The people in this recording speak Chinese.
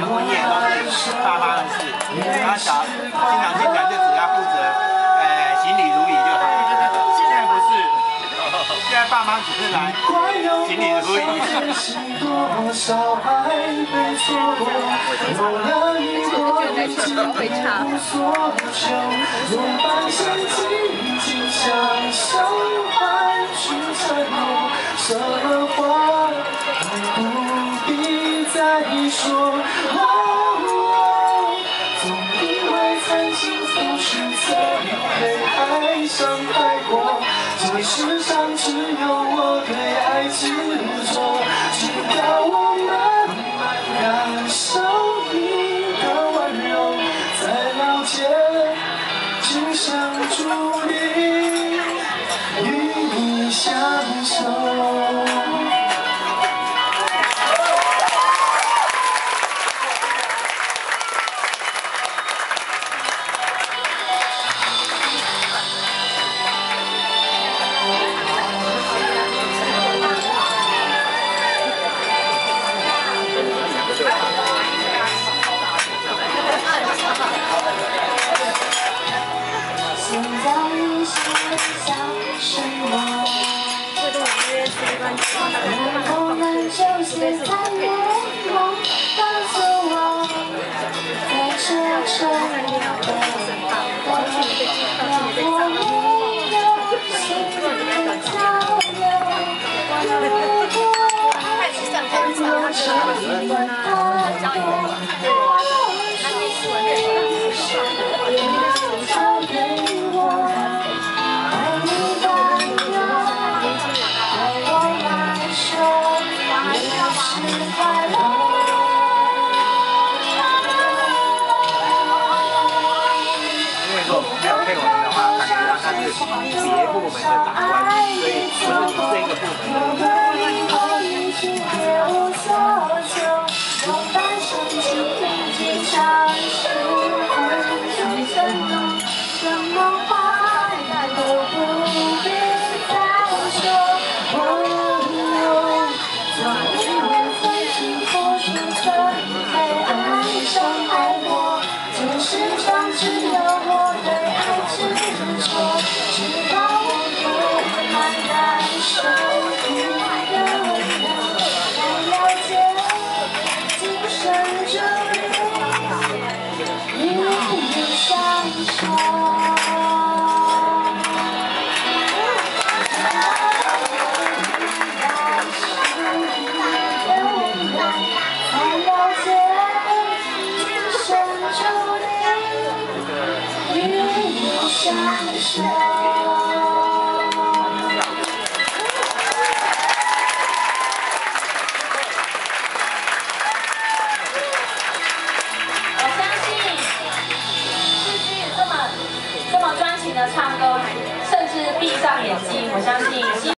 婚宴是爸妈的事，他小，经常、经常就只要负责，哎，行礼如仪就好。现在不是，现在爸妈只是来行礼如。我。幸福是曾被爱伤害过，这世上只有我对爱情。能不能就写在眼眸，告诉我，在这城里的我，让我有心的交流，如果有诚意的太多。别部门的长官，所以不是这个部门的。这相我相信，继续这么这么专情的唱歌，甚至闭上眼睛，我相信。